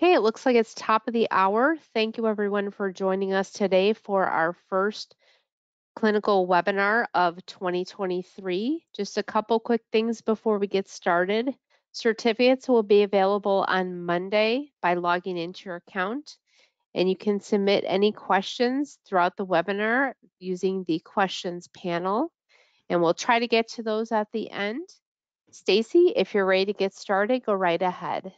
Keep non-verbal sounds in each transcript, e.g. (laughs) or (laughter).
Okay, it looks like it's top of the hour. Thank you everyone for joining us today for our first clinical webinar of 2023. Just a couple quick things before we get started. Certificates will be available on Monday by logging into your account and you can submit any questions throughout the webinar using the questions panel and we'll try to get to those at the end. Staci, if you're ready to get started, go right ahead.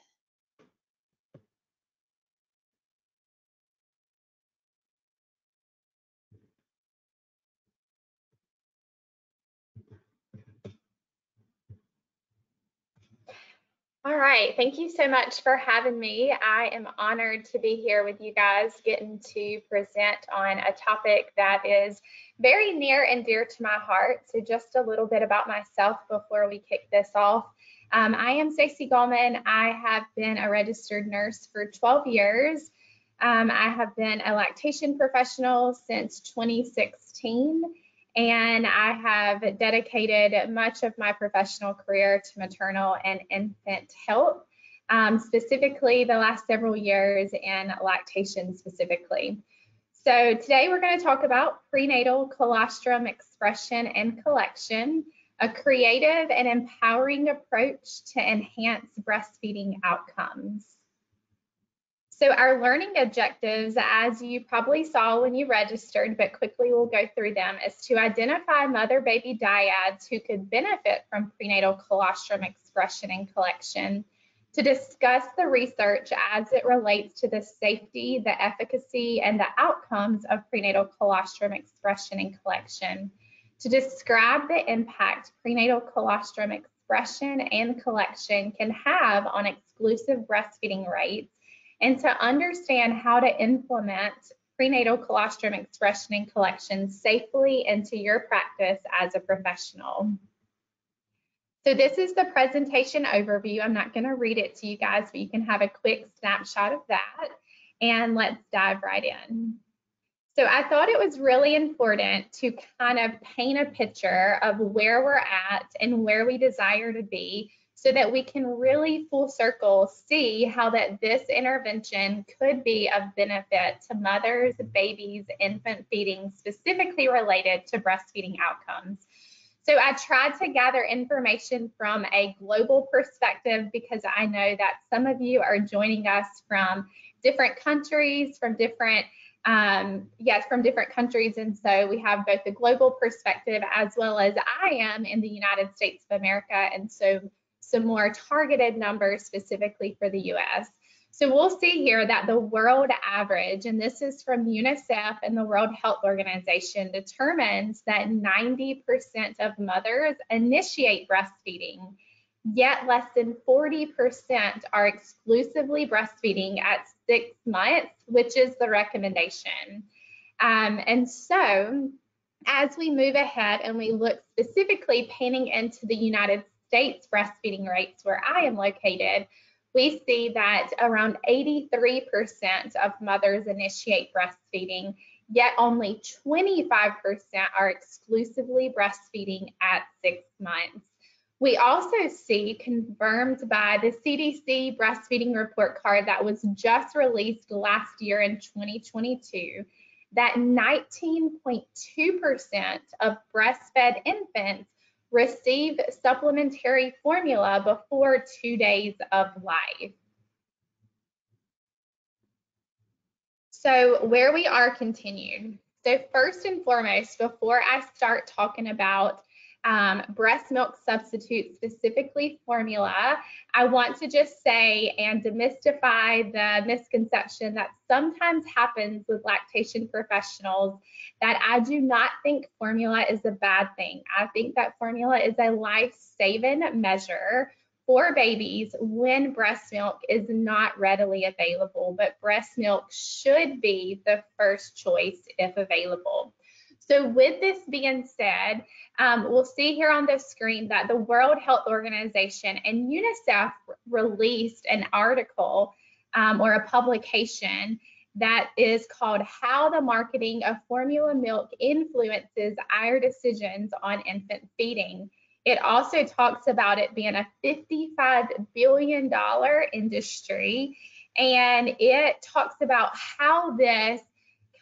All right, thank you so much for having me. I am honored to be here with you guys, getting to present on a topic that is very near and dear to my heart. So just a little bit about myself before we kick this off. Um, I am Staci Gallman. I have been a registered nurse for 12 years. Um, I have been a lactation professional since 2016 and I have dedicated much of my professional career to maternal and infant health, um, specifically the last several years in lactation specifically. So today we're going to talk about prenatal colostrum expression and collection, a creative and empowering approach to enhance breastfeeding outcomes. So our learning objectives, as you probably saw when you registered, but quickly we'll go through them, is to identify mother-baby dyads who could benefit from prenatal colostrum expression and collection, to discuss the research as it relates to the safety, the efficacy, and the outcomes of prenatal colostrum expression and collection, to describe the impact prenatal colostrum expression and collection can have on exclusive breastfeeding rates, and to understand how to implement prenatal colostrum expression and collection safely into your practice as a professional. So this is the presentation overview. I'm not going to read it to you guys, but you can have a quick snapshot of that. And let's dive right in. So I thought it was really important to kind of paint a picture of where we're at and where we desire to be so that we can really full circle see how that this intervention could be of benefit to mothers, babies, infant feeding, specifically related to breastfeeding outcomes. So I tried to gather information from a global perspective because I know that some of you are joining us from different countries, from different um, yes, from different countries. And so we have both the global perspective as well as I am in the United States of America. And so some more targeted numbers specifically for the US. So we'll see here that the world average, and this is from UNICEF and the World Health Organization, determines that 90% of mothers initiate breastfeeding, yet less than 40% are exclusively breastfeeding at six months, which is the recommendation. Um, and so as we move ahead and we look specifically painting into the United States breastfeeding rates where I am located, we see that around 83% of mothers initiate breastfeeding, yet only 25% are exclusively breastfeeding at six months. We also see confirmed by the CDC breastfeeding report card that was just released last year in 2022 that 19.2% of breastfed infants receive supplementary formula before two days of life. So where we are continued. So first and foremost, before I start talking about um, breast milk substitute, specifically formula, I want to just say and demystify the misconception that sometimes happens with lactation professionals that I do not think formula is a bad thing. I think that formula is a life-saving measure for babies when breast milk is not readily available, but breast milk should be the first choice if available. So with this being said, um, we'll see here on the screen that the World Health Organization and UNICEF released an article um, or a publication that is called How the Marketing of Formula Milk Influences Our Decisions on Infant Feeding. It also talks about it being a $55 billion industry And it talks about how this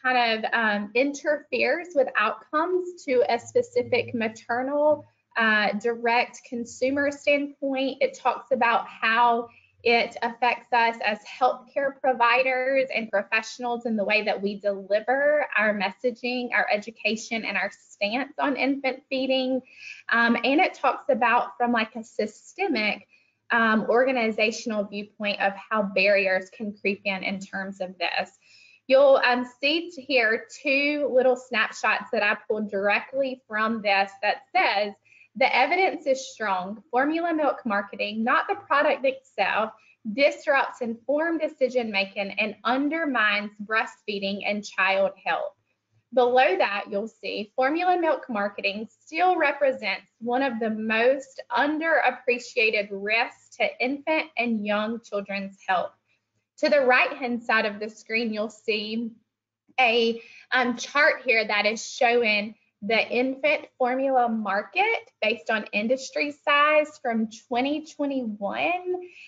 kind of um, interferes with outcomes to a specific maternal uh, direct consumer standpoint. It talks about how it affects us as healthcare providers and professionals in the way that we deliver our messaging, our education, and our stance on infant feeding. Um, and it talks about from like a systemic um, organizational viewpoint of how barriers can creep in in terms of this. You'll um, see here two little snapshots that I pulled directly from this that says the evidence is strong. Formula milk marketing, not the product itself, disrupts informed decision making and undermines breastfeeding and child health. Below that, you'll see formula milk marketing still represents one of the most underappreciated risks to infant and young children's health. To the right hand side of the screen, you'll see a um, chart here that is showing the infant formula market based on industry size from 2021.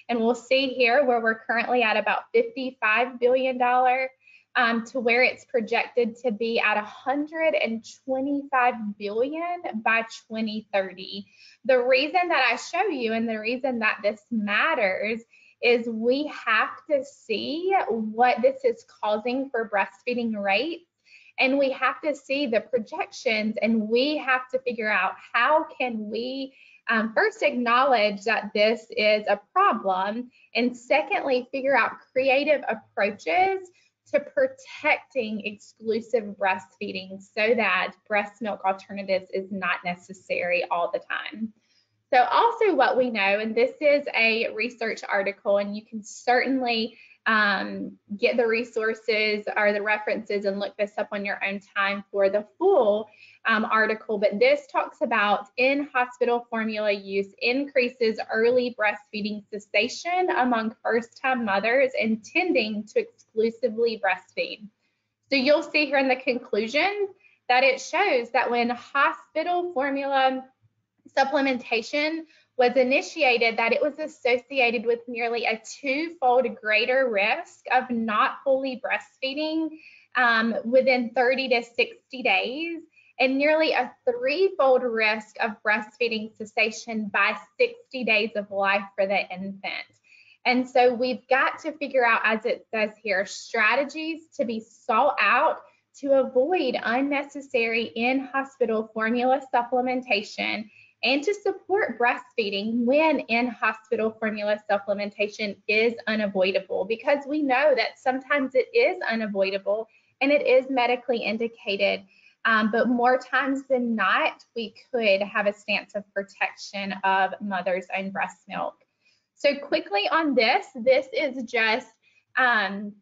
And we'll see here where we're currently at about $55 billion um, to where it's projected to be at 125 billion by 2030. The reason that I show you and the reason that this matters is we have to see what this is causing for breastfeeding rates and we have to see the projections and we have to figure out how can we um, first acknowledge that this is a problem and secondly figure out creative approaches to protecting exclusive breastfeeding so that breast milk alternatives is not necessary all the time. So also what we know, and this is a research article, and you can certainly um, get the resources or the references and look this up on your own time for the full um, article. But this talks about in hospital formula use increases early breastfeeding cessation among first time mothers intending to exclusively breastfeed. So you'll see here in the conclusion that it shows that when hospital formula supplementation was initiated that it was associated with nearly a twofold greater risk of not fully breastfeeding um, within 30 to 60 days and nearly a threefold risk of breastfeeding cessation by 60 days of life for the infant. And so we've got to figure out, as it says here, strategies to be sought out to avoid unnecessary in hospital formula supplementation and to support breastfeeding when in hospital formula supplementation is unavoidable because we know that sometimes it is unavoidable and it is medically indicated. Um, but more times than not, we could have a stance of protection of mother's own breast milk. So quickly on this, this is just um,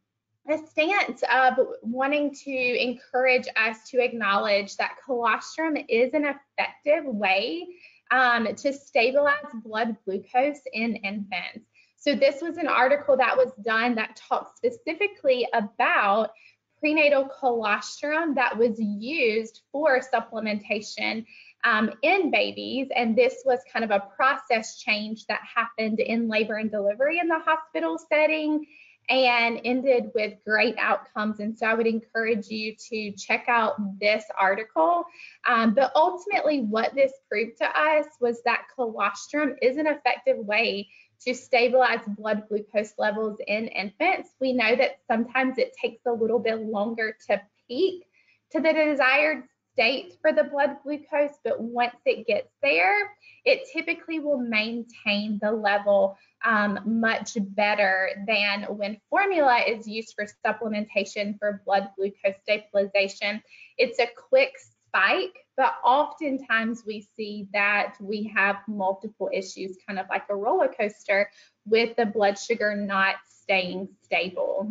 a stance of wanting to encourage us to acknowledge that colostrum is an effective way um, to stabilize blood glucose in infants. So this was an article that was done that talked specifically about prenatal colostrum that was used for supplementation um, in babies. And this was kind of a process change that happened in labor and delivery in the hospital setting and ended with great outcomes. And so I would encourage you to check out this article. Um, but ultimately, what this proved to us was that colostrum is an effective way to stabilize blood glucose levels in infants. We know that sometimes it takes a little bit longer to peak to the desired state for the blood glucose, but once it gets there, it typically will maintain the level um, much better than when formula is used for supplementation for blood glucose stabilization. It's a quick spike, but oftentimes we see that we have multiple issues, kind of like a roller coaster, with the blood sugar not staying stable.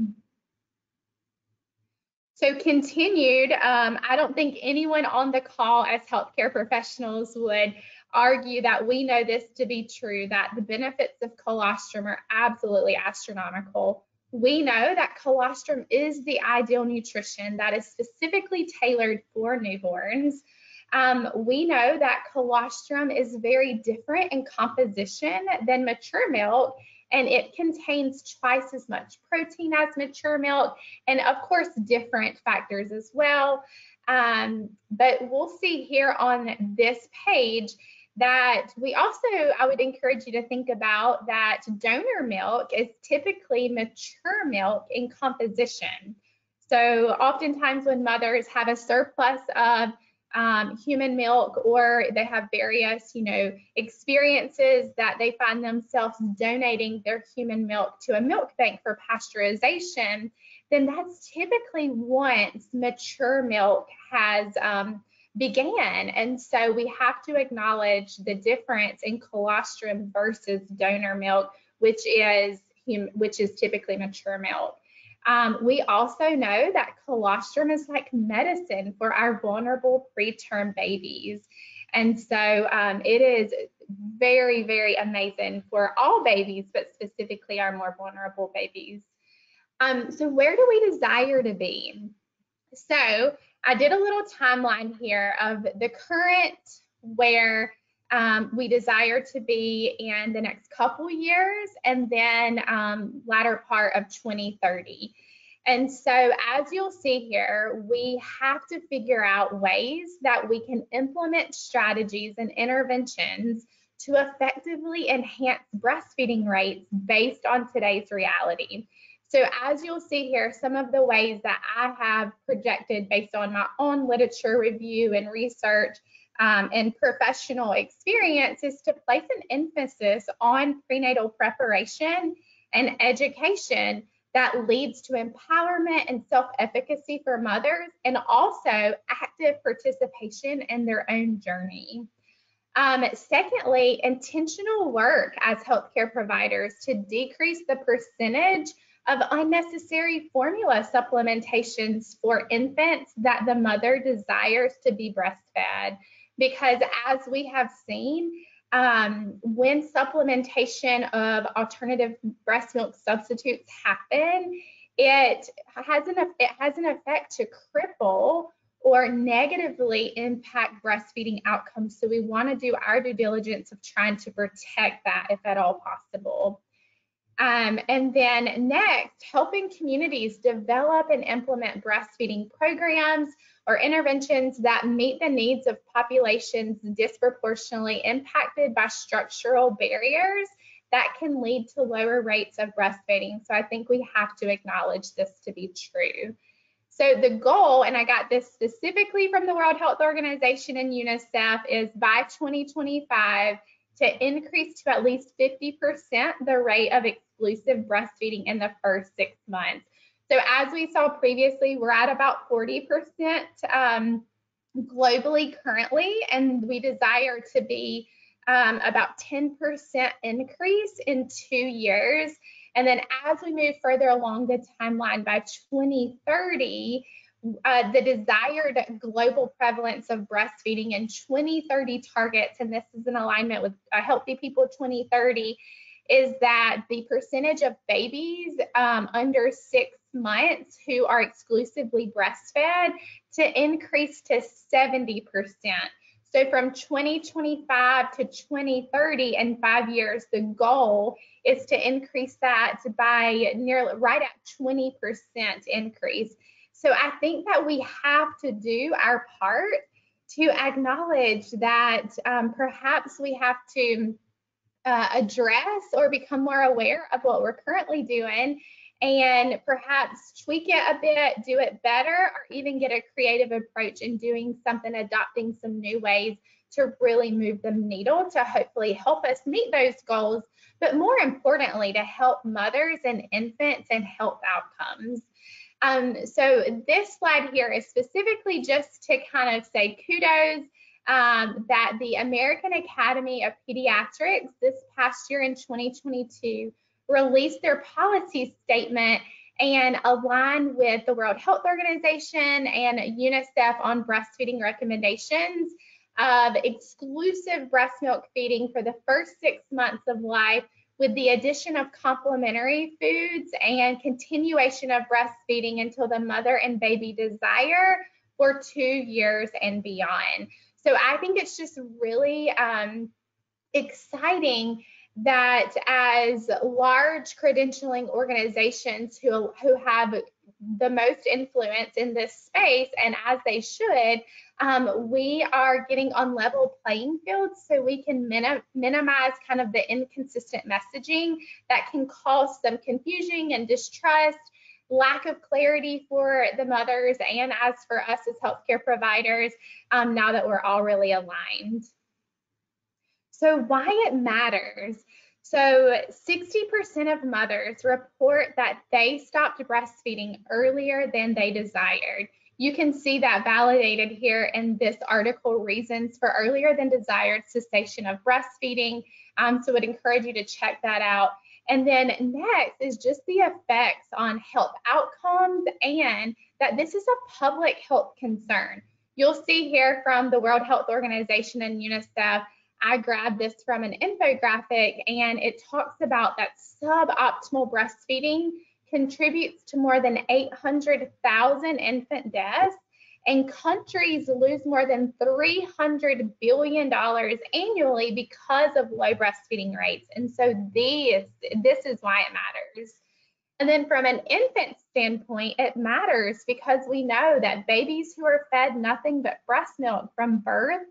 So continued, um, I don't think anyone on the call as healthcare professionals would argue that we know this to be true, that the benefits of colostrum are absolutely astronomical. We know that colostrum is the ideal nutrition that is specifically tailored for newborns. Um, we know that colostrum is very different in composition than mature milk and it contains twice as much protein as mature milk, and of course, different factors as well. Um, but we'll see here on this page that we also, I would encourage you to think about that donor milk is typically mature milk in composition. So oftentimes when mothers have a surplus of um, human milk or they have various, you know, experiences that they find themselves donating their human milk to a milk bank for pasteurization, then that's typically once mature milk has um, began. And so we have to acknowledge the difference in colostrum versus donor milk, which is which is typically mature milk. Um, we also know that colostrum is like medicine for our vulnerable preterm babies. And so um, it is very, very amazing for all babies, but specifically our more vulnerable babies. Um, so where do we desire to be? So I did a little timeline here of the current where um, we desire to be in the next couple years and then um, latter part of 2030. And so as you'll see here, we have to figure out ways that we can implement strategies and interventions to effectively enhance breastfeeding rates based on today's reality. So as you'll see here, some of the ways that I have projected based on my own literature review and research um, and professional experience is to place an emphasis on prenatal preparation and education that leads to empowerment and self-efficacy for mothers and also active participation in their own journey. Um, secondly, intentional work as healthcare providers to decrease the percentage of unnecessary formula supplementations for infants that the mother desires to be breastfed. Because as we have seen, um, when supplementation of alternative breast milk substitutes happen, it has an it has an effect to cripple or negatively impact breastfeeding outcomes. So we want to do our due diligence of trying to protect that if at all possible. Um, and then next, helping communities develop and implement breastfeeding programs or interventions that meet the needs of populations disproportionately impacted by structural barriers that can lead to lower rates of breastfeeding. So I think we have to acknowledge this to be true. So the goal, and I got this specifically from the World Health Organization and UNICEF, is by 2025 to increase to at least 50% the rate of exclusive breastfeeding in the first six months. So as we saw previously, we're at about 40% um, globally currently, and we desire to be um, about 10% increase in two years. And then as we move further along the timeline by 2030, uh, the desired global prevalence of breastfeeding in 2030 targets, and this is in alignment with a Healthy People 2030, is that the percentage of babies um, under six months who are exclusively breastfed to increase to 70%. So from 2025 to 2030 in five years, the goal is to increase that by nearly right at 20% increase. So I think that we have to do our part to acknowledge that um, perhaps we have to uh, address or become more aware of what we're currently doing and perhaps tweak it a bit, do it better, or even get a creative approach in doing something, adopting some new ways to really move the needle to hopefully help us meet those goals, but more importantly, to help mothers and infants and health outcomes. Um, so this slide here is specifically just to kind of say kudos um, that the American Academy of Pediatrics this past year in 2022 released their policy statement and align with the World Health Organization and UNICEF on breastfeeding recommendations of exclusive breast milk feeding for the first six months of life with the addition of complementary foods and continuation of breastfeeding until the mother and baby desire for two years and beyond. So I think it's just really um, exciting that as large credentialing organizations who, who have the most influence in this space, and as they should, um, we are getting on level playing fields so we can minim minimize kind of the inconsistent messaging that can cause some confusion and distrust, lack of clarity for the mothers and as for us as healthcare providers um, now that we're all really aligned. So why it matters. So 60% of mothers report that they stopped breastfeeding earlier than they desired. You can see that validated here in this article, Reasons for Earlier Than Desired Cessation of Breastfeeding. Um, so would encourage you to check that out. And then next is just the effects on health outcomes and that this is a public health concern. You'll see here from the World Health Organization and UNICEF I grabbed this from an infographic and it talks about that suboptimal breastfeeding contributes to more than 800,000 infant deaths and countries lose more than $300 billion annually because of low breastfeeding rates. And so this, this is why it matters. And then from an infant standpoint, it matters because we know that babies who are fed nothing but breast milk from birth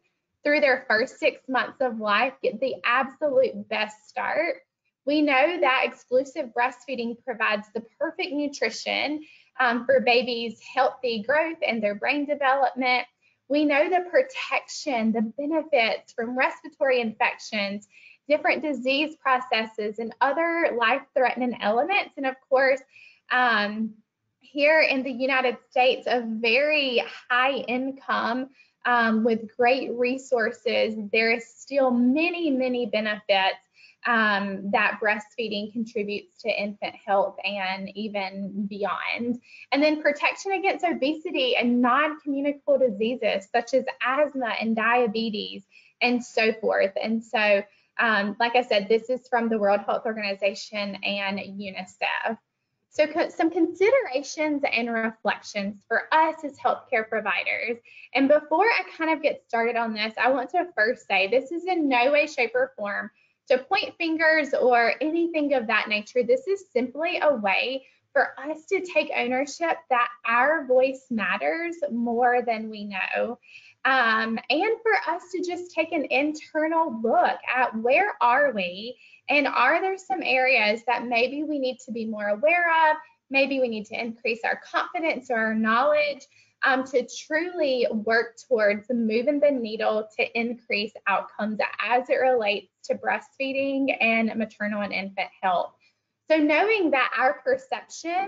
through their first six months of life get the absolute best start. We know that exclusive breastfeeding provides the perfect nutrition um, for babies' healthy growth and their brain development. We know the protection, the benefits from respiratory infections, different disease processes, and other life threatening elements. And of course, um, here in the United States, a very high income um, with great resources, there is still many, many benefits um, that breastfeeding contributes to infant health and even beyond. And then protection against obesity and non-communicable diseases such as asthma and diabetes and so forth. And so, um, like I said, this is from the World Health Organization and UNICEF. So some considerations and reflections for us as healthcare providers. And before I kind of get started on this, I want to first say this is in no way, shape, or form to point fingers or anything of that nature. This is simply a way for us to take ownership that our voice matters more than we know. Um, and for us to just take an internal look at where are we and are there some areas that maybe we need to be more aware of? Maybe we need to increase our confidence or our knowledge um, to truly work towards moving the needle to increase outcomes as it relates to breastfeeding and maternal and infant health. So knowing that our perception,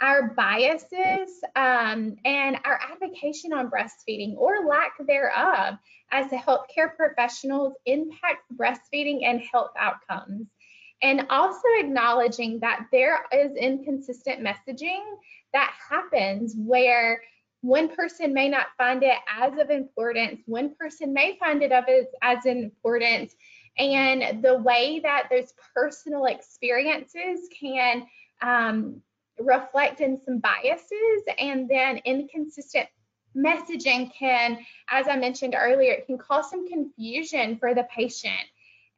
our biases, um, and our advocacy on breastfeeding or lack thereof as the healthcare professionals impact breastfeeding and health outcomes. And also acknowledging that there is inconsistent messaging that happens where one person may not find it as of importance, one person may find it of as, importance, and the way that those personal experiences can um, reflect in some biases and then inconsistent messaging can, as I mentioned earlier, it can cause some confusion for the patient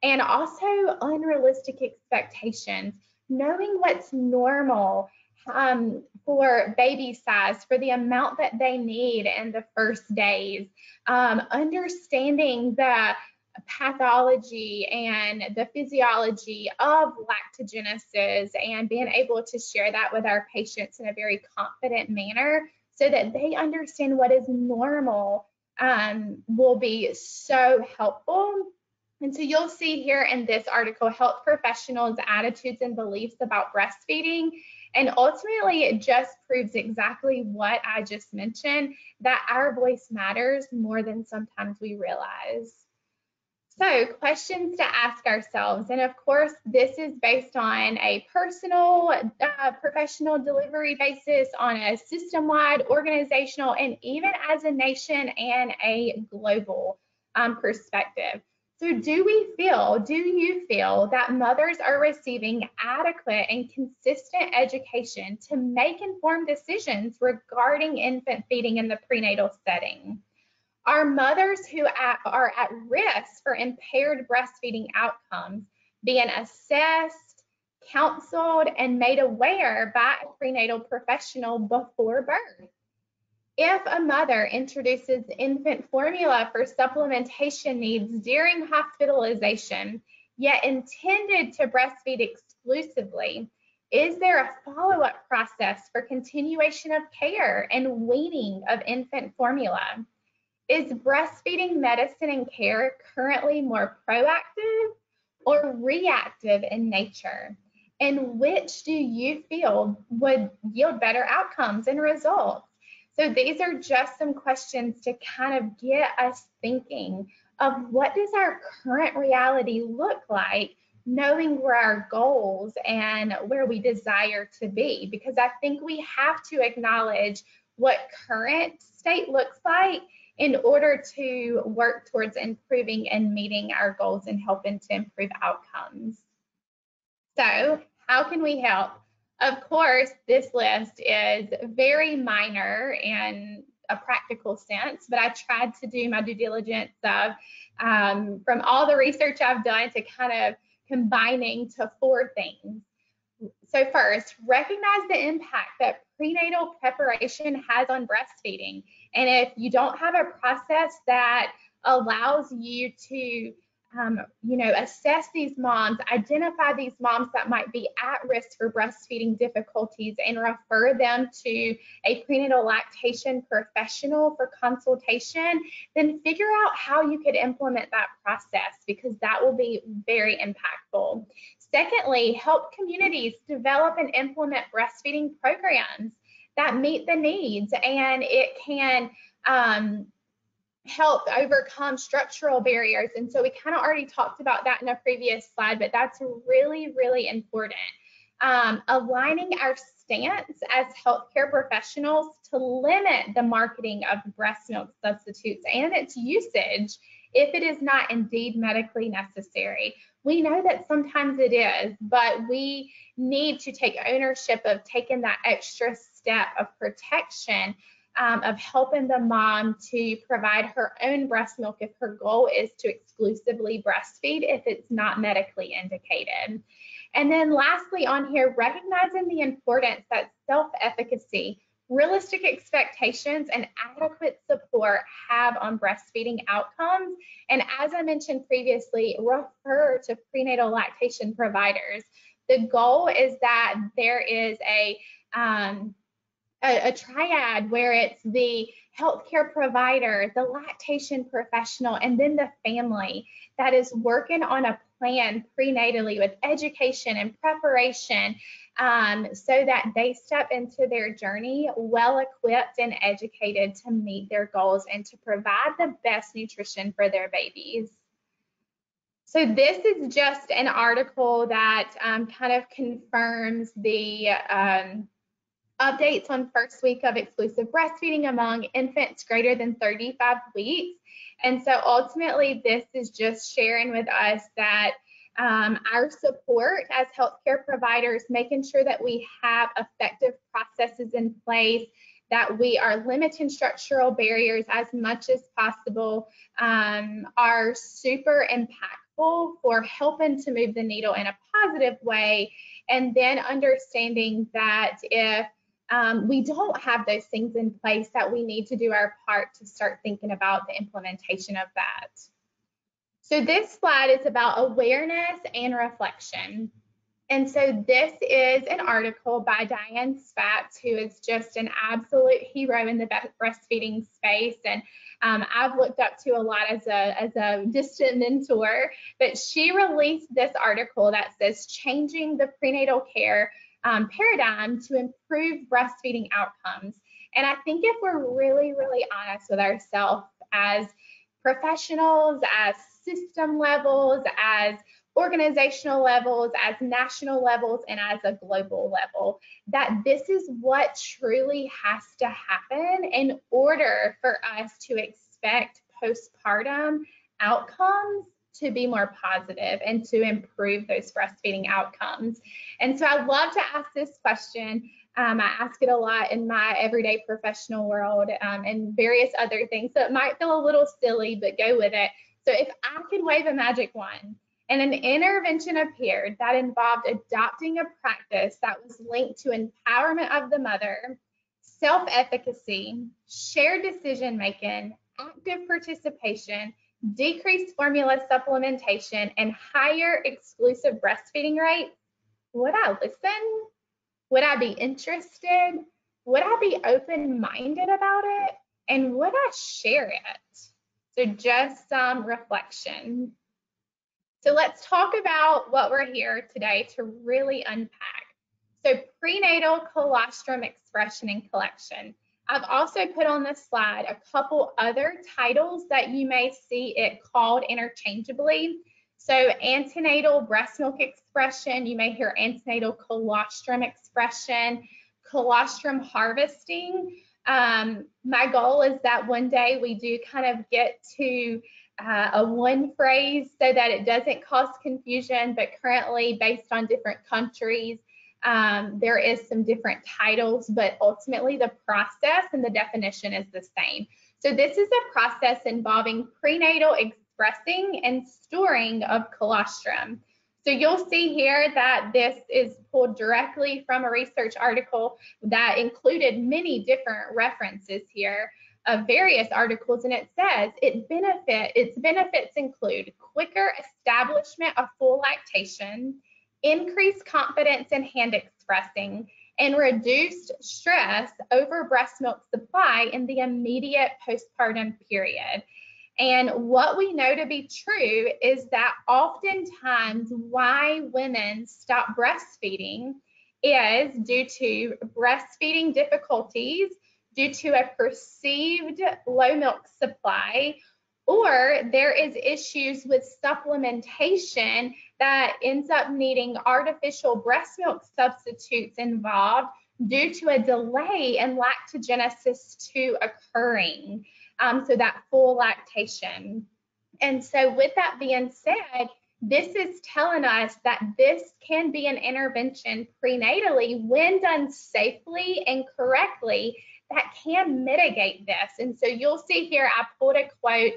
and also unrealistic expectations. Knowing what's normal um, for baby size, for the amount that they need in the first days, um, understanding the pathology and the physiology of lactogenesis and being able to share that with our patients in a very confident manner so that they understand what is normal um, will be so helpful. And so you'll see here in this article, health professionals' attitudes and beliefs about breastfeeding. And ultimately, it just proves exactly what I just mentioned, that our voice matters more than sometimes we realize. So questions to ask ourselves. And of course, this is based on a personal, uh, professional delivery basis, on a system-wide, organizational, and even as a nation and a global um, perspective. So do we feel, do you feel that mothers are receiving adequate and consistent education to make informed decisions regarding infant feeding in the prenatal setting? Are mothers who are at risk for impaired breastfeeding outcomes being assessed, counseled, and made aware by a prenatal professional before birth. If a mother introduces infant formula for supplementation needs during hospitalization, yet intended to breastfeed exclusively, is there a follow-up process for continuation of care and weaning of infant formula? Is breastfeeding medicine and care currently more proactive or reactive in nature? And which do you feel would yield better outcomes and results? So these are just some questions to kind of get us thinking of what does our current reality look like knowing where our goals and where we desire to be because I think we have to acknowledge what current state looks like in order to work towards improving and meeting our goals and helping to improve outcomes. So how can we help? Of course, this list is very minor in a practical sense, but I tried to do my due diligence of um, from all the research I've done to kind of combining to four things. So first, recognize the impact that prenatal preparation has on breastfeeding. And if you don't have a process that allows you to um, you know, assess these moms, identify these moms that might be at risk for breastfeeding difficulties and refer them to a prenatal lactation professional for consultation, then figure out how you could implement that process because that will be very impactful. Secondly, help communities develop and implement breastfeeding programs that meet the needs and it can um, help overcome structural barriers. And so we kind of already talked about that in a previous slide, but that's really, really important. Um, aligning our stance as healthcare professionals to limit the marketing of breast milk substitutes and its usage if it is not indeed medically necessary. We know that sometimes it is, but we need to take ownership of taking that extra step of protection um, of helping the mom to provide her own breast milk if her goal is to exclusively breastfeed if it's not medically indicated. And then lastly on here, recognizing the importance that self-efficacy, realistic expectations, and adequate support have on breastfeeding outcomes. And as I mentioned previously, refer to prenatal lactation providers. The goal is that there is a um, a, a triad where it's the healthcare provider, the lactation professional, and then the family that is working on a plan prenatally with education and preparation um, so that they step into their journey well equipped and educated to meet their goals and to provide the best nutrition for their babies. So this is just an article that um, kind of confirms the um, updates on first week of exclusive breastfeeding among infants greater than 35 weeks. And so ultimately, this is just sharing with us that um, our support as healthcare providers, making sure that we have effective processes in place, that we are limiting structural barriers as much as possible, um, are super impactful for helping to move the needle in a positive way. And then understanding that if um, we don't have those things in place that we need to do our part to start thinking about the implementation of that. So this slide is about awareness and reflection. And so this is an article by Diane Spatz, who is just an absolute hero in the breastfeeding space. And um, I've looked up to a lot as a, as a distant mentor, but she released this article that says changing the prenatal care um, paradigm to improve breastfeeding outcomes. And I think if we're really, really honest with ourselves as professionals, as system levels, as organizational levels, as national levels, and as a global level, that this is what truly has to happen in order for us to expect postpartum outcomes to be more positive and to improve those breastfeeding outcomes. And so I love to ask this question. Um, I ask it a lot in my everyday professional world um, and various other things. So it might feel a little silly, but go with it. So if I could wave a magic wand and an intervention appeared that involved adopting a practice that was linked to empowerment of the mother, self-efficacy, shared decision making, active participation, decreased formula supplementation, and higher exclusive breastfeeding rates, would I listen? Would I be interested? Would I be open-minded about it? And would I share it? So just some reflection. So let's talk about what we're here today to really unpack. So prenatal colostrum expression and collection. I've also put on this slide a couple other titles that you may see it called interchangeably. So antenatal breast milk expression, you may hear antenatal colostrum expression, colostrum harvesting. Um, my goal is that one day we do kind of get to uh, a one phrase so that it doesn't cause confusion, but currently based on different countries, um, there is some different titles, but ultimately the process and the definition is the same. So this is a process involving prenatal expressing and storing of colostrum. So you'll see here that this is pulled directly from a research article that included many different references here of various articles and it says it benefit its benefits include quicker establishment of full lactation, increased confidence in hand expressing, and reduced stress over breast milk supply in the immediate postpartum period. And what we know to be true is that oftentimes why women stop breastfeeding is due to breastfeeding difficulties, due to a perceived low milk supply, or there is issues with supplementation that ends up needing artificial breast milk substitutes involved due to a delay in lactogenesis 2 occurring um, so that full lactation. And so with that being said, this is telling us that this can be an intervention prenatally when done safely and correctly that can mitigate this. And so you'll see here, I pulled a quote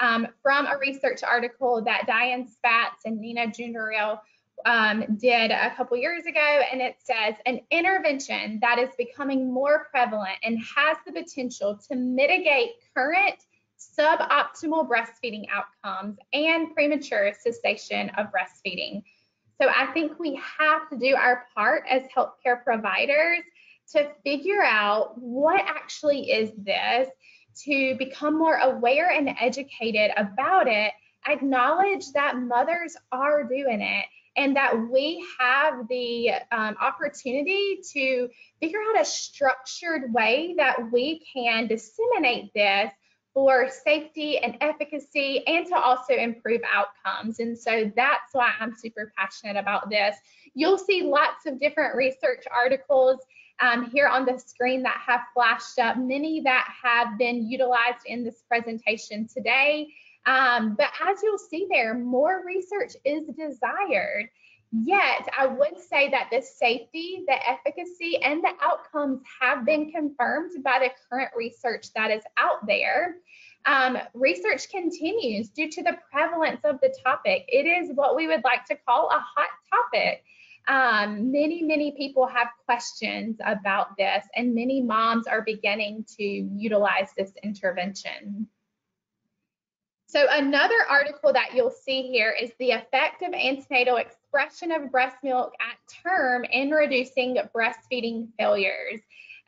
um, from a research article that Diane Spatz and Nina Juntereal um, did a couple years ago, and it says an intervention that is becoming more prevalent and has the potential to mitigate current suboptimal breastfeeding outcomes and premature cessation of breastfeeding. So I think we have to do our part as healthcare providers to figure out what actually is this, to become more aware and educated about it, acknowledge that mothers are doing it and that we have the um, opportunity to figure out a structured way that we can disseminate this for safety and efficacy and to also improve outcomes. And so that's why I'm super passionate about this. You'll see lots of different research articles um, here on the screen that have flashed up, many that have been utilized in this presentation today. Um, but as you'll see there, more research is desired. Yet, I would say that the safety, the efficacy, and the outcomes have been confirmed by the current research that is out there. Um, research continues due to the prevalence of the topic. It is what we would like to call a hot topic. Um, many, many people have questions about this, and many moms are beginning to utilize this intervention. So another article that you'll see here is the effect of antenatal expression of breast milk at term in reducing breastfeeding failures.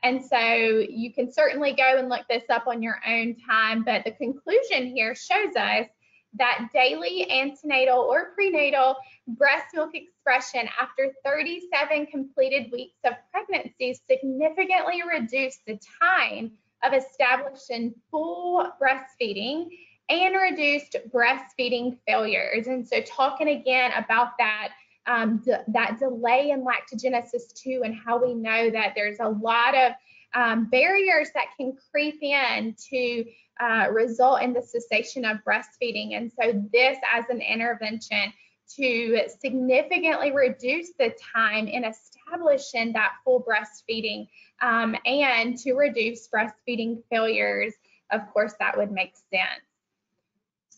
And so you can certainly go and look this up on your own time, but the conclusion here shows us that daily antenatal or prenatal breast milk expression after 37 completed weeks of pregnancy significantly reduced the time of establishing full breastfeeding and reduced breastfeeding failures. And so talking again about that, um, that delay in lactogenesis 2 and how we know that there's a lot of um, barriers that can creep in to uh, result in the cessation of breastfeeding. And so this as an intervention to significantly reduce the time in establishing that full breastfeeding um, and to reduce breastfeeding failures, of course, that would make sense.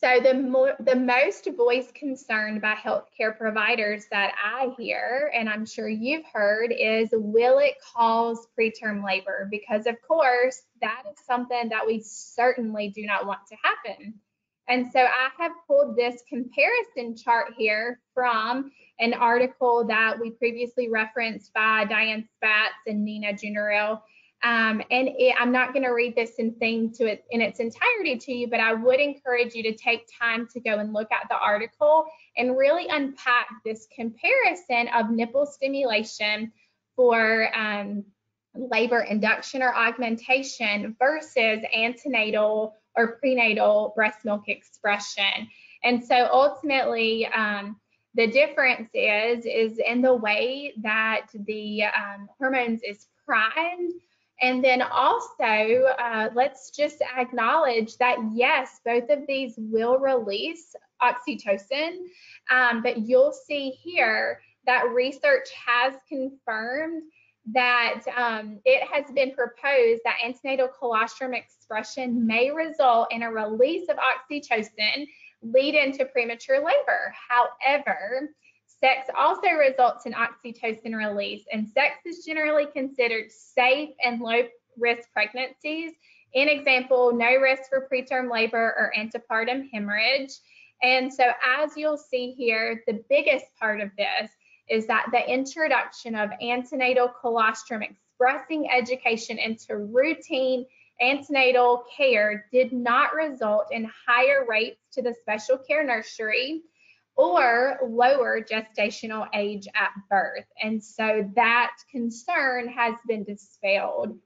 So the more, the most voice concerned by healthcare providers that I hear, and I'm sure you've heard, is will it cause preterm labor? Because of course, that is something that we certainly do not want to happen. And so I have pulled this comparison chart here from an article that we previously referenced by Diane Spatz and Nina Juntereal um, and it, I'm not going to read this in thing to it in its entirety to you, but I would encourage you to take time to go and look at the article and really unpack this comparison of nipple stimulation for um, labor induction or augmentation versus antenatal or prenatal breast milk expression. And so ultimately, um, the difference is is in the way that the um, hormones is primed and then also, uh, let's just acknowledge that yes, both of these will release oxytocin, um, but you'll see here that research has confirmed that um, it has been proposed that antenatal colostrum expression may result in a release of oxytocin lead into premature labor. However, Sex also results in oxytocin release, and sex is generally considered safe and low risk pregnancies. In example, no risk for preterm labor or antepartum hemorrhage. And so, as you'll see here, the biggest part of this is that the introduction of antenatal colostrum expressing education into routine antenatal care did not result in higher rates to the special care nursery or lower gestational age at birth. And so that concern has been dispelled.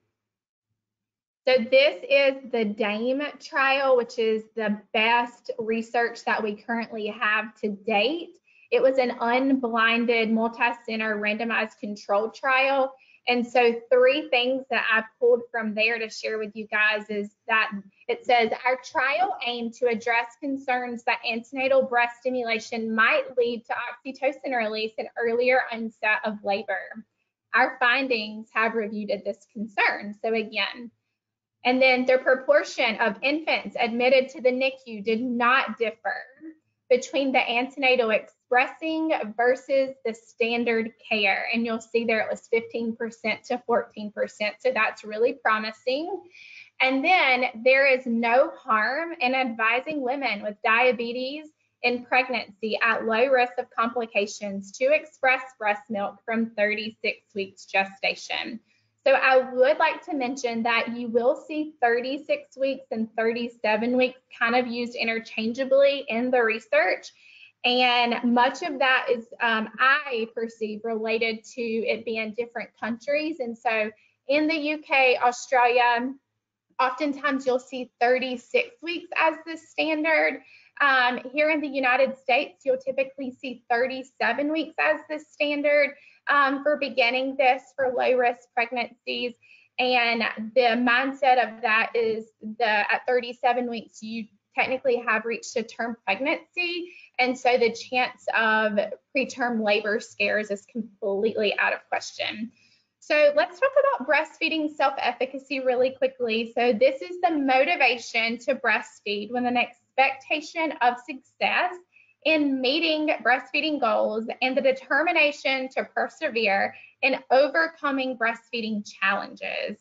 So this is the DAME trial, which is the best research that we currently have to date. It was an unblinded, multi-center, randomized controlled trial. And so three things that I pulled from there to share with you guys is that it says our trial aimed to address concerns that antenatal breast stimulation might lead to oxytocin release and earlier onset of labor. Our findings have reviewed this concern. So again, and then the proportion of infants admitted to the NICU did not differ between the antenatal expressing versus the standard care. And you'll see there it was 15% to 14%. So that's really promising. And then there is no harm in advising women with diabetes in pregnancy at low risk of complications to express breast milk from 36 weeks gestation. So I would like to mention that you will see 36 weeks and 37 weeks kind of used interchangeably in the research. And much of that is, um, I perceive, related to it being different countries. And so in the UK, Australia, oftentimes you'll see 36 weeks as the standard. Um, here in the United States, you'll typically see 37 weeks as the standard um, for beginning this for low risk pregnancies. And the mindset of that is the at 37 weeks, you technically have reached a term pregnancy. And so the chance of preterm labor scares is completely out of question. So let's talk about breastfeeding self-efficacy really quickly. So this is the motivation to breastfeed when an expectation of success in meeting breastfeeding goals and the determination to persevere in overcoming breastfeeding challenges.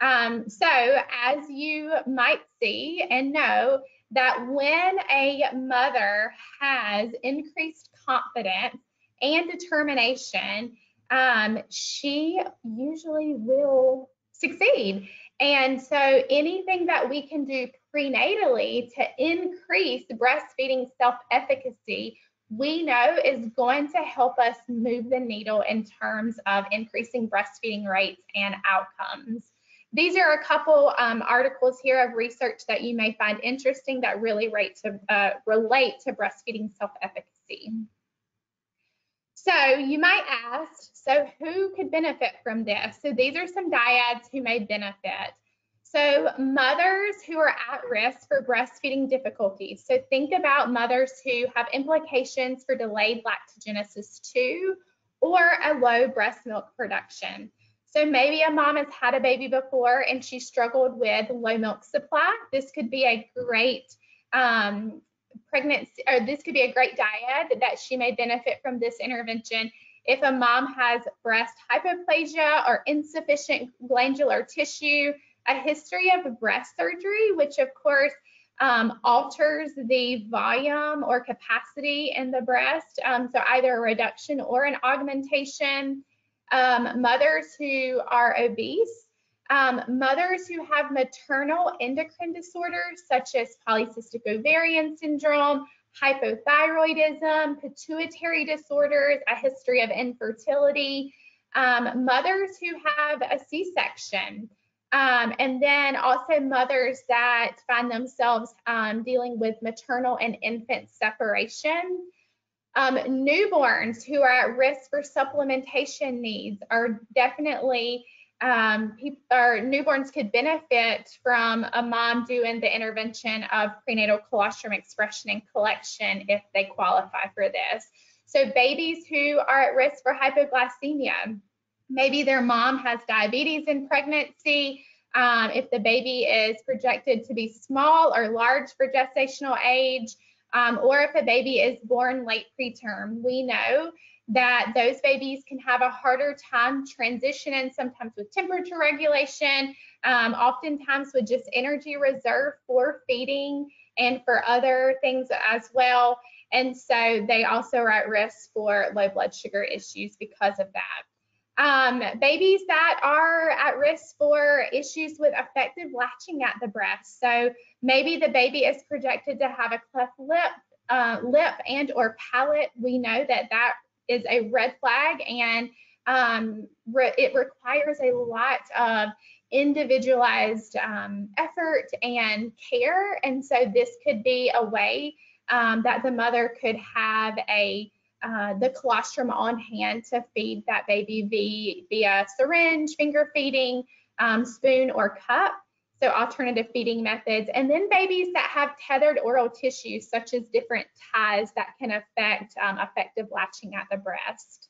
Um, so, as you might see and know, that when a mother has increased confidence and determination, um, she usually will succeed. And so, anything that we can do prenatally to increase breastfeeding self efficacy, we know is going to help us move the needle in terms of increasing breastfeeding rates and outcomes. These are a couple um, articles here of research that you may find interesting that really to, uh, relate to breastfeeding self efficacy. So you might ask, so who could benefit from this? So these are some dyads who may benefit. So mothers who are at risk for breastfeeding difficulties. So think about mothers who have implications for delayed lactogenesis 2 or a low breast milk production. So maybe a mom has had a baby before and she struggled with low milk supply. This could be a great um, pregnancy, or this could be a great dyad that she may benefit from this intervention. If a mom has breast hypoplasia or insufficient glandular tissue, a history of breast surgery, which of course um, alters the volume or capacity in the breast, um, so either a reduction or an augmentation. Um, mothers who are obese, um, mothers who have maternal endocrine disorders such as polycystic ovarian syndrome, hypothyroidism, pituitary disorders, a history of infertility, um, mothers who have a C-section, um, and then also mothers that find themselves um, dealing with maternal and infant separation. Um, newborns who are at risk for supplementation needs are definitely um, people, or newborns could benefit from a mom doing the intervention of prenatal colostrum expression and collection if they qualify for this. So babies who are at risk for hypoglycemia, maybe their mom has diabetes in pregnancy. Um, if the baby is projected to be small or large for gestational age, um, or if a baby is born late preterm, we know that those babies can have a harder time transitioning, sometimes with temperature regulation, um, oftentimes with just energy reserve for feeding and for other things as well. And so they also are at risk for low blood sugar issues because of that. Um, babies that are at risk for issues with effective latching at the breast. So maybe the baby is projected to have a cleft lip, uh, lip and or palate. We know that that is a red flag and um, re it requires a lot of individualized um, effort and care. And so this could be a way um, that the mother could have a uh, the colostrum on hand to feed that baby via, syringe, finger feeding, um, spoon, or cup. So alternative feeding methods. And then babies that have tethered oral tissue, such as different ties that can affect um, effective latching at the breast.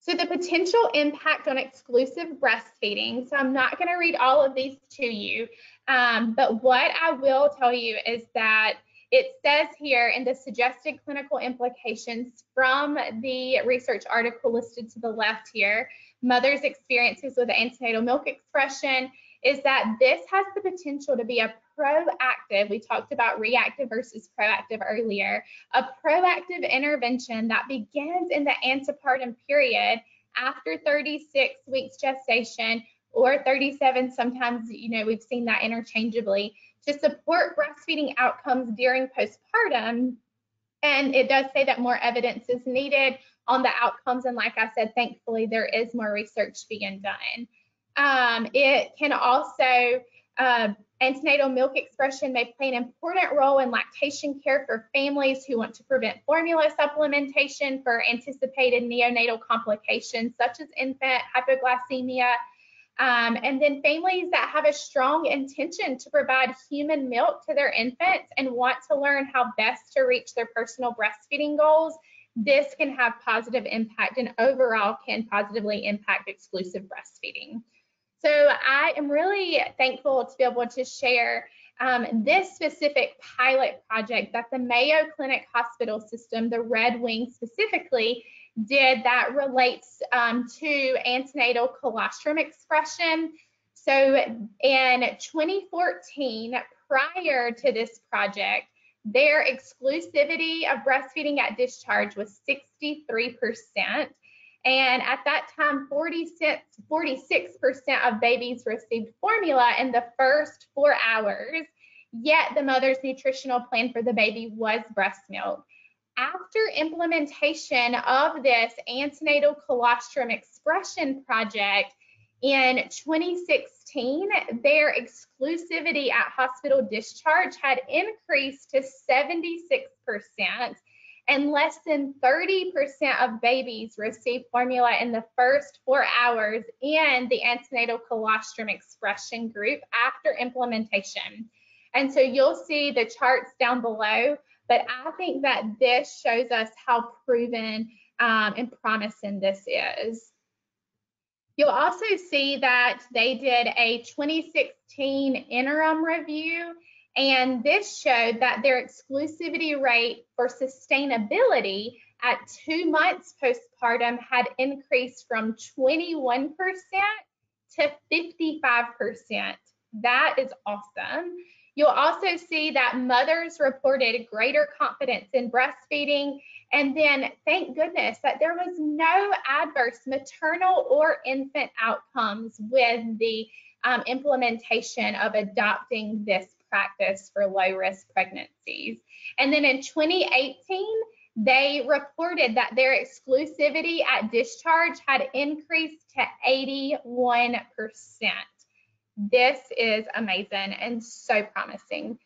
So the potential impact on exclusive breastfeeding. So I'm not going to read all of these to you, um, but what I will tell you is that it says here in the suggested clinical implications from the research article listed to the left here, mother's experiences with antenatal milk expression, is that this has the potential to be a proactive, we talked about reactive versus proactive earlier, a proactive intervention that begins in the antepartum period after 36 weeks gestation or 37, sometimes, you know, we've seen that interchangeably, to support breastfeeding outcomes during postpartum. And it does say that more evidence is needed on the outcomes. And like I said, thankfully, there is more research being done. Um, it can also, uh, antenatal milk expression may play an important role in lactation care for families who want to prevent formula supplementation for anticipated neonatal complications such as infant hypoglycemia um, and then families that have a strong intention to provide human milk to their infants and want to learn how best to reach their personal breastfeeding goals, this can have positive impact and overall can positively impact exclusive breastfeeding. So I am really thankful to be able to share um, this specific pilot project that the Mayo Clinic Hospital System, the Red Wing specifically, did that relates um, to antenatal colostrum expression. So in 2014, prior to this project, their exclusivity of breastfeeding at discharge was 63%. And at that time, 46, 46% of babies received formula in the first four hours, yet the mother's nutritional plan for the baby was breast milk after implementation of this antenatal colostrum expression project in 2016, their exclusivity at hospital discharge had increased to 76%, and less than 30% of babies received formula in the first four hours in the antenatal colostrum expression group after implementation. And so you'll see the charts down below but I think that this shows us how proven um, and promising this is. You'll also see that they did a 2016 interim review And this showed that their exclusivity rate for sustainability at two months postpartum had increased from 21% to 55%. That is awesome. You'll also see that mothers reported greater confidence in breastfeeding. And then, thank goodness that there was no adverse maternal or infant outcomes with the um, implementation of adopting this practice for low risk pregnancies. And then in 2018, they reported that their exclusivity at discharge had increased to 81%. This is amazing and so promising.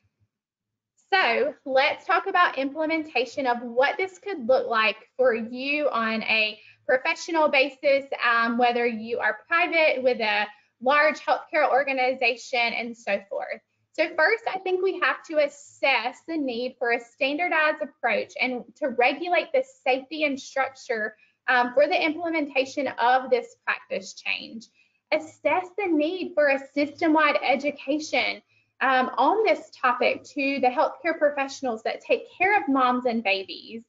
So let's talk about implementation of what this could look like for you on a professional basis, um, whether you are private with a large healthcare organization and so forth. So first, I think we have to assess the need for a standardized approach and to regulate the safety and structure um, for the implementation of this practice change. Assess the need for a system-wide education um, on this topic to the healthcare professionals that take care of moms and babies.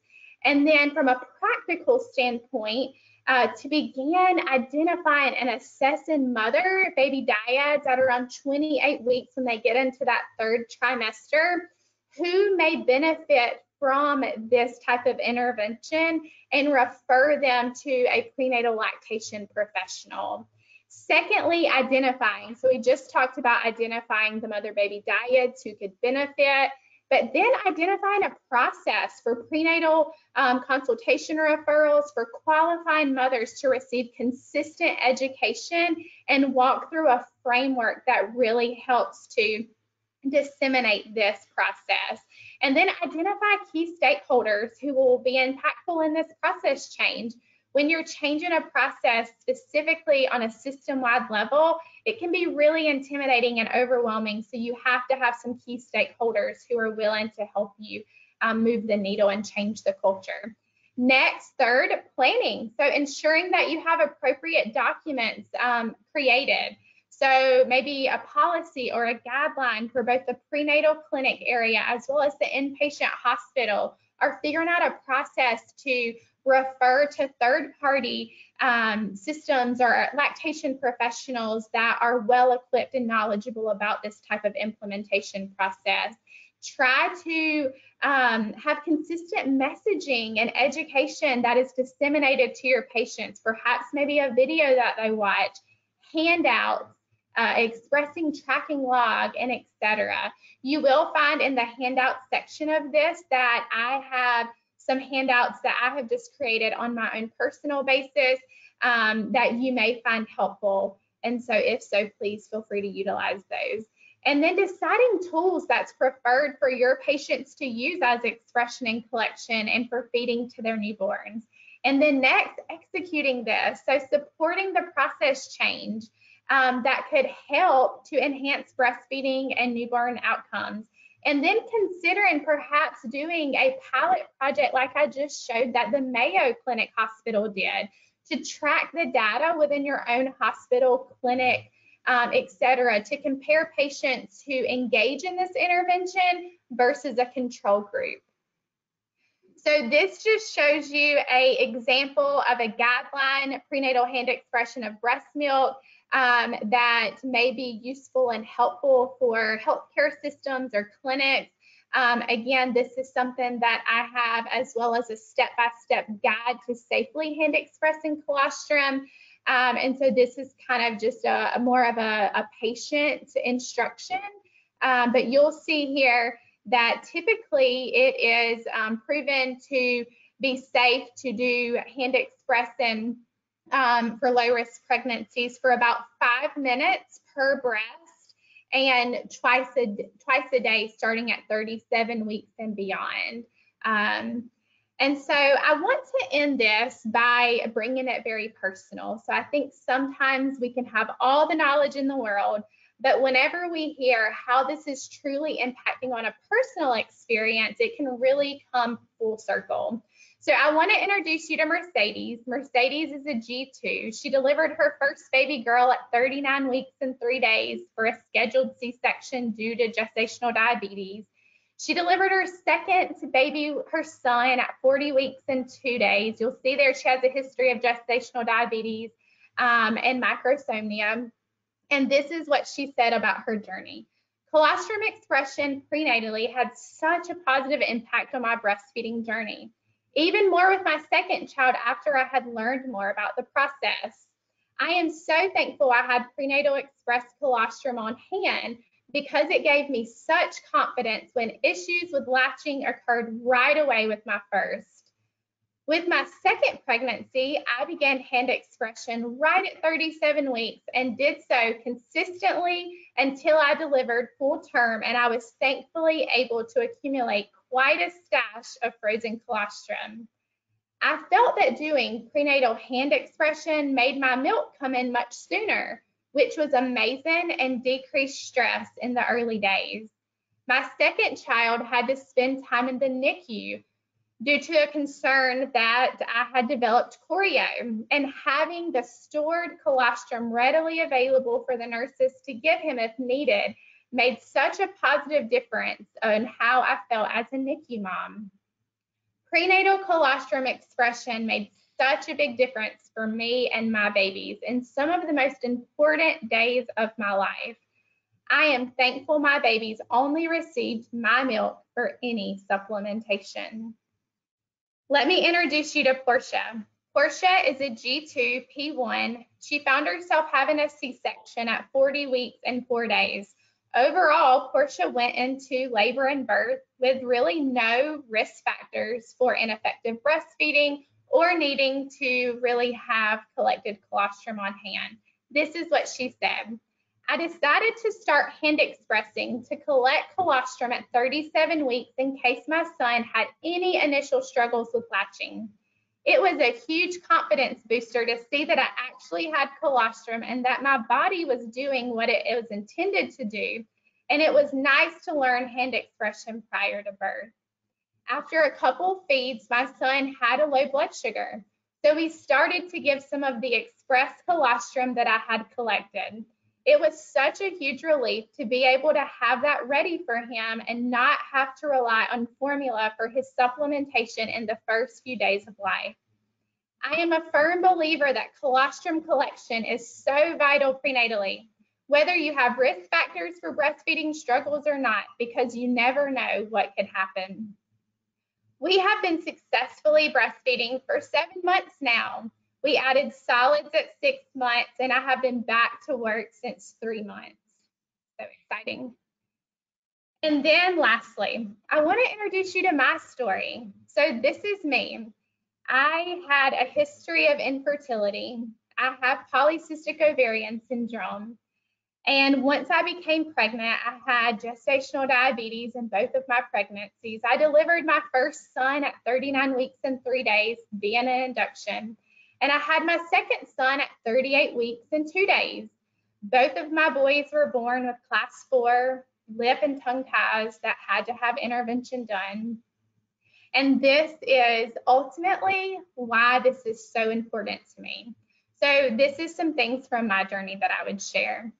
And then from a practical standpoint, uh, to begin identifying and assessing mother baby dyads at around 28 weeks when they get into that third trimester who may benefit from this type of intervention and refer them to a prenatal lactation professional. Secondly, identifying. So we just talked about identifying the mother baby dyads who could benefit but then identifying a process for prenatal um, consultation referrals for qualifying mothers to receive consistent education and walk through a framework that really helps to disseminate this process. And then identify key stakeholders who will be impactful in this process change when you're changing a process specifically on a system-wide level, it can be really intimidating and overwhelming. So you have to have some key stakeholders who are willing to help you um, move the needle and change the culture. Next, third, planning. So ensuring that you have appropriate documents um, created. So maybe a policy or a guideline for both the prenatal clinic area as well as the inpatient hospital, or figuring out a process to refer to third party um, systems or lactation professionals that are well equipped and knowledgeable about this type of implementation process. Try to um, have consistent messaging and education that is disseminated to your patients, perhaps maybe a video that they watch, handouts, uh, expressing tracking log, and etc. You will find in the handout section of this that I have some handouts that I have just created on my own personal basis um, that you may find helpful. And so if so, please feel free to utilize those. And then deciding tools that's preferred for your patients to use as expression and collection and for feeding to their newborns. And then next, executing this. So supporting the process change um, that could help to enhance breastfeeding and newborn outcomes. And then considering perhaps doing a pilot project like I just showed that the Mayo Clinic Hospital did to track the data within your own hospital, clinic, um, et cetera, to compare patients who engage in this intervention versus a control group. So this just shows you a example of a guideline prenatal hand expression of breast milk um, that may be useful and helpful for healthcare systems or clinics. Um, again, this is something that I have as well as a step-by-step -step guide to safely hand expressing colostrum. Um, and so this is kind of just a, a more of a, a patient instruction. Um, but you'll see here that typically it is um, proven to be safe to do hand expressing um, for low risk pregnancies for about five minutes per breast and twice a, twice a day starting at 37 weeks and beyond. Um, and so I want to end this by bringing it very personal. So I think sometimes we can have all the knowledge in the world, but whenever we hear how this is truly impacting on a personal experience, it can really come full circle. So I want to introduce you to Mercedes. Mercedes is a G2. She delivered her first baby girl at 39 weeks and three days for a scheduled C-section due to gestational diabetes. She delivered her second baby, her son, at 40 weeks and two days. You'll see there she has a history of gestational diabetes um, and macrosomia. And this is what she said about her journey. Colostrum expression prenatally had such a positive impact on my breastfeeding journey even more with my second child after I had learned more about the process. I am so thankful I had prenatal express colostrum on hand because it gave me such confidence when issues with latching occurred right away with my first. With my second pregnancy, I began hand expression right at 37 weeks and did so consistently until I delivered full term and I was thankfully able to accumulate quite a stash of frozen colostrum. I felt that doing prenatal hand expression made my milk come in much sooner, which was amazing and decreased stress in the early days. My second child had to spend time in the NICU due to a concern that I had developed chorio and having the stored colostrum readily available for the nurses to give him if needed made such a positive difference in how I felt as a NICU mom. Prenatal colostrum expression made such a big difference for me and my babies in some of the most important days of my life. I am thankful my babies only received my milk for any supplementation. Let me introduce you to Portia. Portia is a G2 P1. She found herself having a C-section at 40 weeks and four days. Overall, Portia went into labor and birth with really no risk factors for ineffective breastfeeding or needing to really have collected colostrum on hand. This is what she said. I decided to start hand expressing to collect colostrum at 37 weeks in case my son had any initial struggles with latching. It was a huge confidence booster to see that I actually had colostrum and that my body was doing what it, was intended to do. And it was nice to learn hand expression prior to birth. After a couple feeds, my son had a low blood sugar. So we started to give some of the expressed colostrum that I had collected. It was such a huge relief to be able to have that ready for him and not have to rely on formula for his supplementation in the first few days of life. I am a firm believer that colostrum collection is so vital prenatally, whether you have risk factors for breastfeeding struggles or not, because you never know what could happen. We have been successfully breastfeeding for seven months now. We added solids at six months, and I have been back to work since three months. So exciting. And then lastly, I want to introduce you to my story. So this is me. I had a history of infertility. I have polycystic ovarian syndrome. And once I became pregnant, I had gestational diabetes in both of my pregnancies. I delivered my first son at 39 weeks and three days via an induction. And I had my second son at 38 weeks and two days. Both of my boys were born with class four lip and tongue ties that had to have intervention done. And this is ultimately why this is so important to me. So, this is some things from my journey that I would share.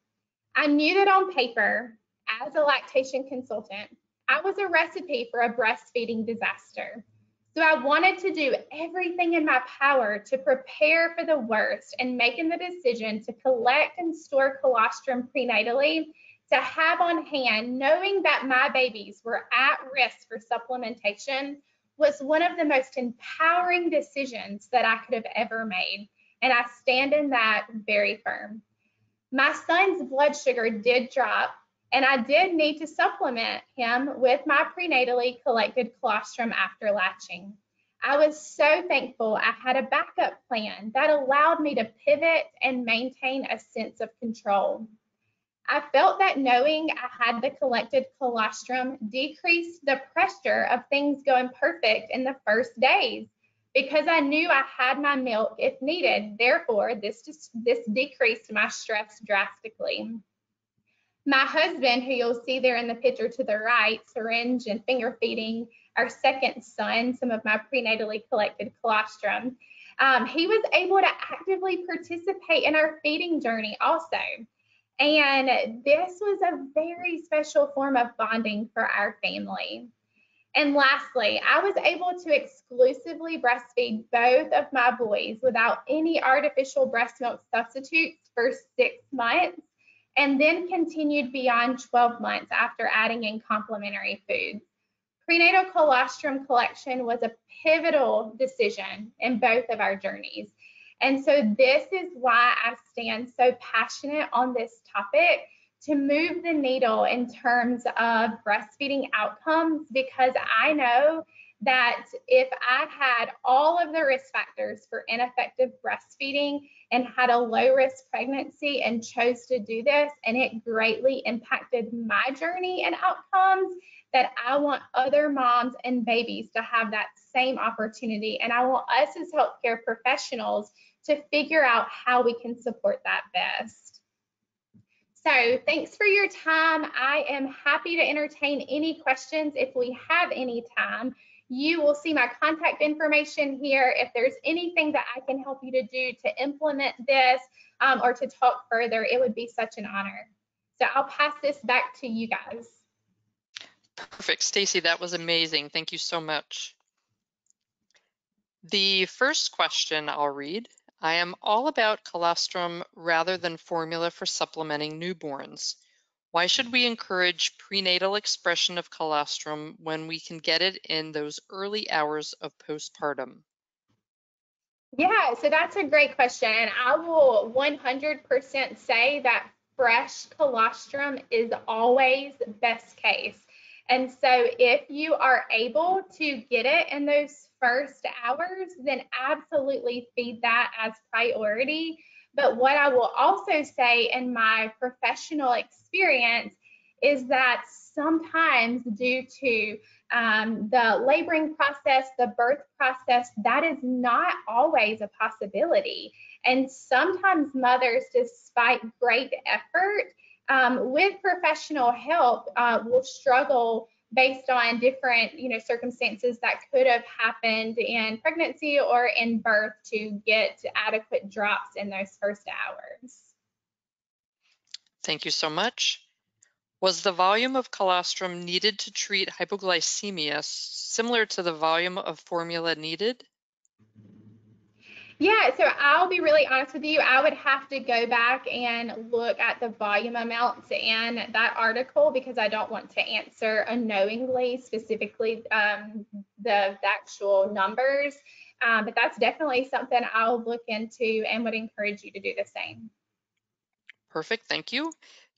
I knew that on paper, as a lactation consultant, I was a recipe for a breastfeeding disaster. So I wanted to do everything in my power to prepare for the worst and making the decision to collect and store colostrum prenatally to have on hand, knowing that my babies were at risk for supplementation was one of the most empowering decisions that I could have ever made. And I stand in that very firm. My son's blood sugar did drop and I did need to supplement him with my prenatally collected colostrum after latching. I was so thankful I had a backup plan that allowed me to pivot and maintain a sense of control. I felt that knowing I had the collected colostrum decreased the pressure of things going perfect in the first days because I knew I had my milk if needed. Therefore, this just this decreased my stress drastically. My husband, who you'll see there in the picture to the right, syringe and finger feeding our second son some of my prenatally collected colostrum. Um, he was able to actively participate in our feeding journey also. And this was a very special form of bonding for our family. And lastly, I was able to exclusively breastfeed both of my boys without any artificial breast milk substitutes for six months, and then continued beyond 12 months after adding in complementary foods. Prenatal colostrum collection was a pivotal decision in both of our journeys. And so this is why I stand so passionate on this topic to move the needle in terms of breastfeeding outcomes because I know that if I had all of the risk factors for ineffective breastfeeding and had a low risk pregnancy and chose to do this and it greatly impacted my journey and outcomes, that I want other moms and babies to have that same opportunity. And I want us as healthcare professionals to figure out how we can support that best. So thanks for your time. I am happy to entertain any questions if we have any time. You will see my contact information here. If there's anything that I can help you to do to implement this um, or to talk further, it would be such an honor. So I'll pass this back to you guys. Perfect, Staci, that was amazing. Thank you so much. The first question I'll read I am all about colostrum rather than formula for supplementing newborns. Why should we encourage prenatal expression of colostrum when we can get it in those early hours of postpartum? Yeah, so that's a great question. I will 100% say that fresh colostrum is always best case. And so if you are able to get it in those first hours, then absolutely feed that as priority. But what I will also say in my professional experience is that sometimes due to um, the laboring process, the birth process, that is not always a possibility. And sometimes mothers, despite great effort, um, with professional help uh, will struggle based on different you know circumstances that could have happened in pregnancy or in birth to get adequate drops in those first hours. Thank you so much. Was the volume of colostrum needed to treat hypoglycemia similar to the volume of formula needed? Yeah, so I'll be really honest with you. I would have to go back and look at the volume amounts in that article because I don't want to answer unknowingly specifically um, the, the, actual numbers. Um, but that's definitely something I'll look into and would encourage you to do the same. Perfect, thank you.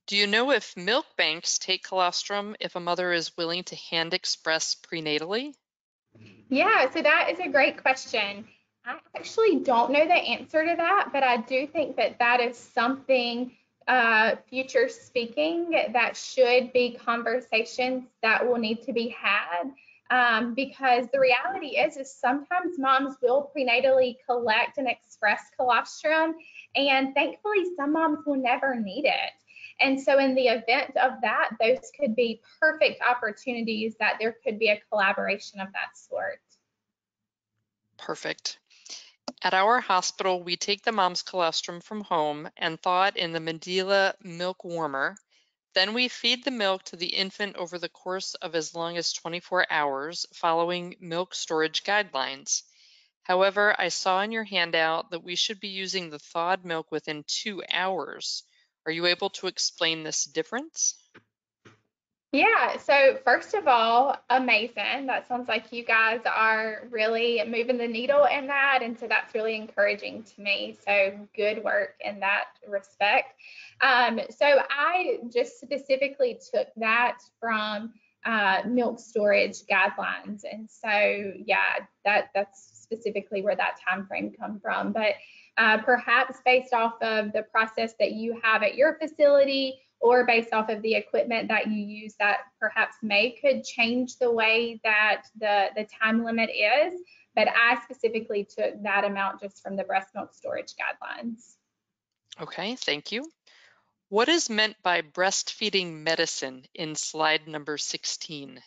Do you know if milk banks take colostrum if a mother is willing to hand express prenatally? Yeah, so that is a great question. I actually don't know the answer to that, but I do think that that is something uh, future speaking that should be conversations that will need to be had. Um, because the reality is, is sometimes moms will prenatally collect and express colostrum, and thankfully some moms will never need it. And so in the event of that, those could be perfect opportunities that there could be a collaboration of that sort. Perfect. At our hospital, we take the mom's colostrum from home and thaw it in the Medela milk warmer. Then we feed the milk to the infant over the course of as long as 24 hours, following milk storage guidelines. However, I saw in your handout that we should be using the thawed milk within two hours. Are you able to explain this difference? Yeah, so first of all, amazing. That sounds like you guys are really moving the needle in that. And so that's really encouraging to me. So good work in that respect. Um, so I just specifically took that from uh, milk storage guidelines. And so, yeah, that that's specifically where that time frame come from. But uh, perhaps based off of the process that you have at your facility, or based off of the equipment that you use that perhaps may could change the way that the, the time limit is. But I specifically took that amount just from the breast milk storage guidelines. Okay, thank you. What is meant by breastfeeding medicine in slide number 16?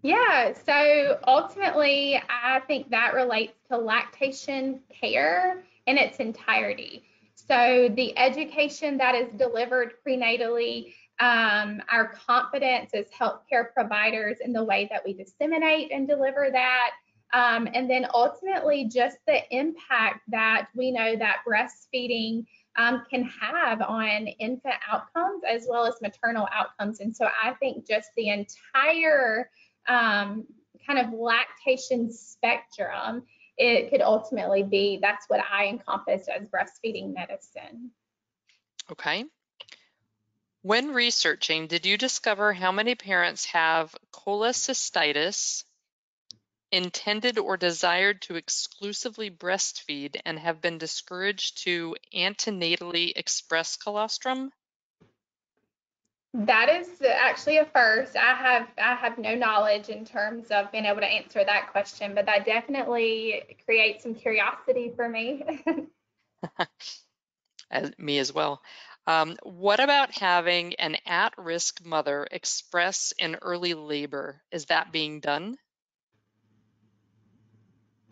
Yeah, so ultimately, I think that relates to lactation care in its entirety. So the education that is delivered prenatally, um, our confidence as healthcare providers in the way that we disseminate and deliver that, um, and then ultimately just the impact that we know that breastfeeding um, can have on infant outcomes as well as maternal outcomes. And so I think just the entire um, kind of lactation spectrum, it could ultimately be that's what I encompass as breastfeeding medicine. Okay. When researching, did you discover how many parents have cholecystitis, intended or desired to exclusively breastfeed and have been discouraged to antenatally express colostrum? That is actually a first. I have I have no knowledge in terms of being able to answer that question, but that definitely creates some curiosity for me. (laughs) as, me as well. Um, what about having an at-risk mother express in early labor? Is that being done?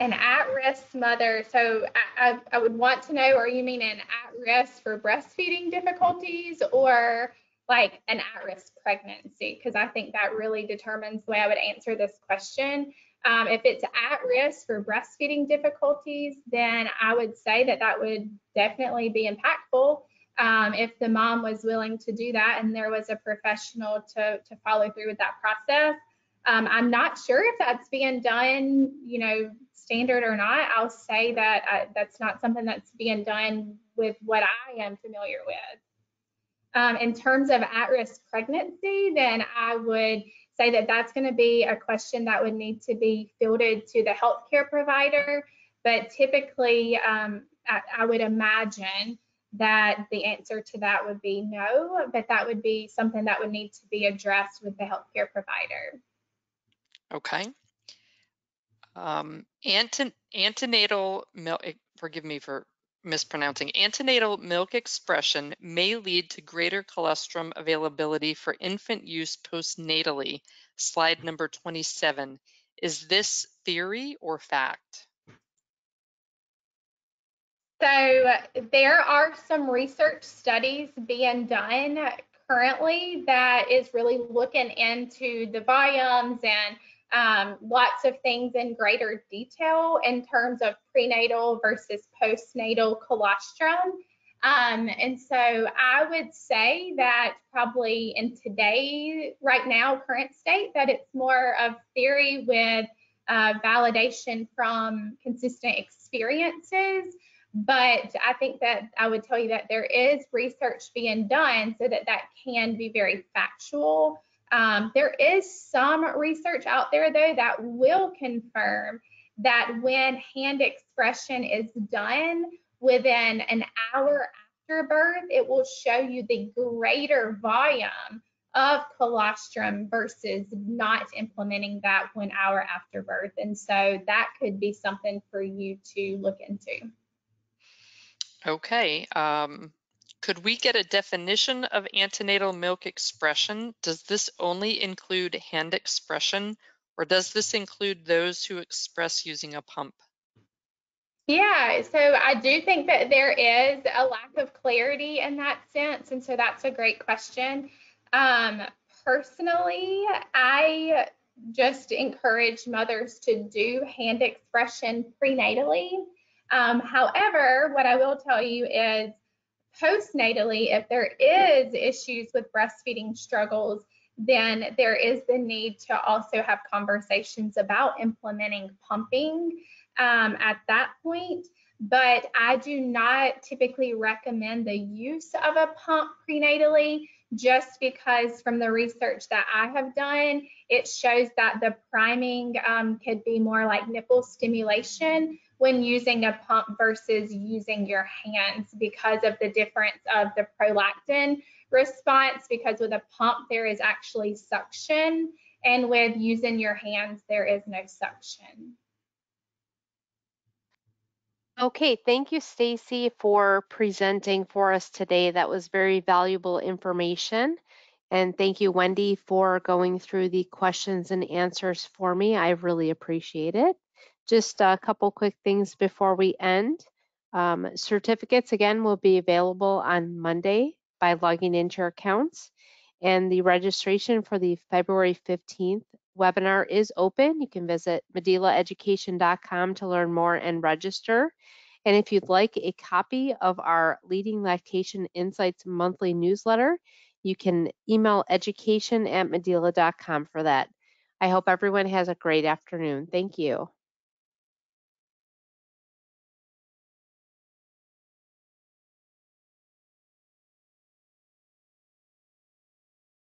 An at-risk mother. So I, I, I would want to know, are you meaning an at-risk for breastfeeding difficulties or like an at-risk pregnancy? Because I think that really determines the way I would answer this question. Um, if it's at risk for breastfeeding difficulties, then I would say that that would definitely be impactful. Um, if the mom was willing to do that and there was a professional to, to follow through with that process. Um, I'm not sure if that's being done, you know, standard or not. I'll say that I, that's not something that's being done with what I am familiar with. Um, in terms of at-risk pregnancy, then I would say that that's going to be a question that would need to be fielded to the healthcare provider. But typically, um, I, I would imagine that the answer to that would be no, but that would be something that would need to be addressed with the healthcare provider. Okay. Um, antenatal milk, eh, forgive me for mispronouncing, antenatal milk expression may lead to greater colostrum availability for infant use postnatally. Slide number 27. Is this theory or fact? So there are some research studies being done currently that is really looking into the volumes and um, lots of things in greater detail in terms of prenatal versus postnatal colostrum. Um, and so I would say that probably in today, right now, current state, that it's more of theory with uh, validation from consistent experiences. But I think that I would tell you that there is research being done so that that can be very factual um, there is some research out there, though, that will confirm that when hand expression is done within an hour after birth, it will show you the greater volume of colostrum versus not implementing that one hour after birth. And so that could be something for you to look into. Okay. Um, could we get a definition of antenatal milk expression? Does this only include hand expression or does this include those who express using a pump? Yeah, so I do think that there is a lack of clarity in that sense. And so that's a great question. Um, personally, I just encourage mothers to do hand expression prenatally. Um, however, what I will tell you is postnatally, if there is issues with breastfeeding struggles, then there is the need to also have conversations about implementing pumping um, at that point. But I do not typically recommend the use of a pump prenatally just because from the research that I have done, it shows that the priming um, could be more like nipple stimulation, when using a pump versus using your hands because of the difference of the prolactin response because with a pump there is actually suction and with using your hands there is no suction. Okay, thank you, Staci, for presenting for us today. That was very valuable information. And thank you, Wendy, for going through the questions and answers for me. I really appreciate it. Just a couple quick things before we end. Um, certificates, again, will be available on Monday by logging into your accounts. And the registration for the February 15th webinar is open. You can visit medelaeducation.com to learn more and register. And if you'd like a copy of our Leading Lactation Insights monthly newsletter, you can email education at medela.com for that. I hope everyone has a great afternoon. Thank you.